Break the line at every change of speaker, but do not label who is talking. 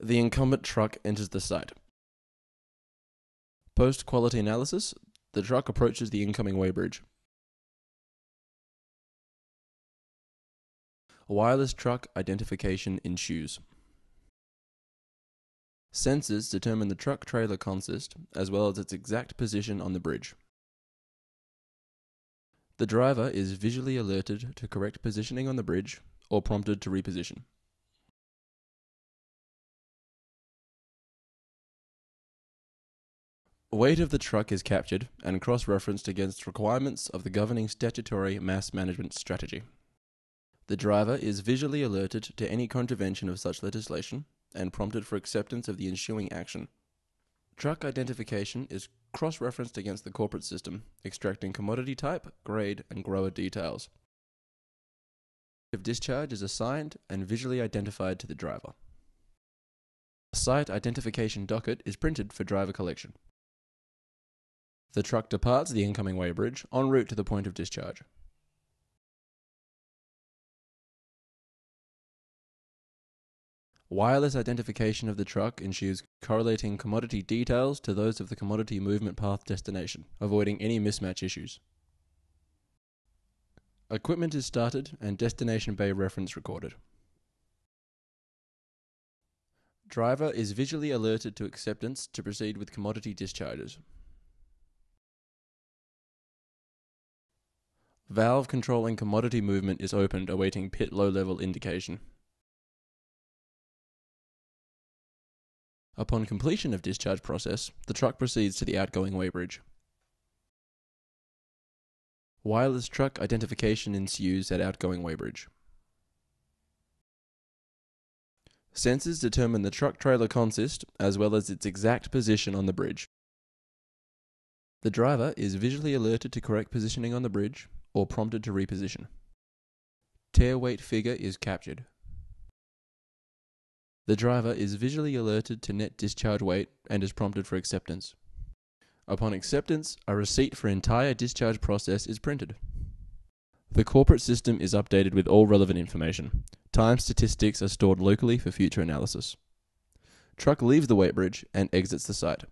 The incumbent truck enters the site. Post quality analysis, the truck approaches the incoming weighbridge. Wireless truck identification ensues. Sensors determine the truck trailer consist as well as its exact position on the bridge. The driver is visually alerted to correct positioning on the bridge or prompted to reposition. Weight of the truck is captured and cross referenced against requirements of the governing statutory mass management strategy. The driver is visually alerted to any contravention of such legislation and prompted for acceptance of the ensuing action. Truck identification is cross referenced against the corporate system, extracting commodity type, grade, and grower details. Of discharge is assigned and visually identified to the driver. A site identification docket is printed for driver collection. The truck departs the incoming weighbridge en route to the point of discharge. Wireless identification of the truck ensures correlating commodity details to those of the commodity movement path destination, avoiding any mismatch issues. Equipment is started and destination bay reference recorded. Driver is visually alerted to acceptance to proceed with commodity discharges. Valve controlling commodity movement is opened awaiting pit low level indication. Upon completion of discharge process, the truck proceeds to the outgoing weighbridge. Wireless truck identification ensues at outgoing weighbridge. Sensors determine the truck trailer consist as well as its exact position on the bridge. The driver is visually alerted to correct positioning on the bridge or prompted to reposition. Tare weight figure is captured. The driver is visually alerted to net discharge weight and is prompted for acceptance. Upon acceptance, a receipt for entire discharge process is printed. The corporate system is updated with all relevant information. Time statistics are stored locally for future analysis. Truck leaves the weight bridge and exits the site.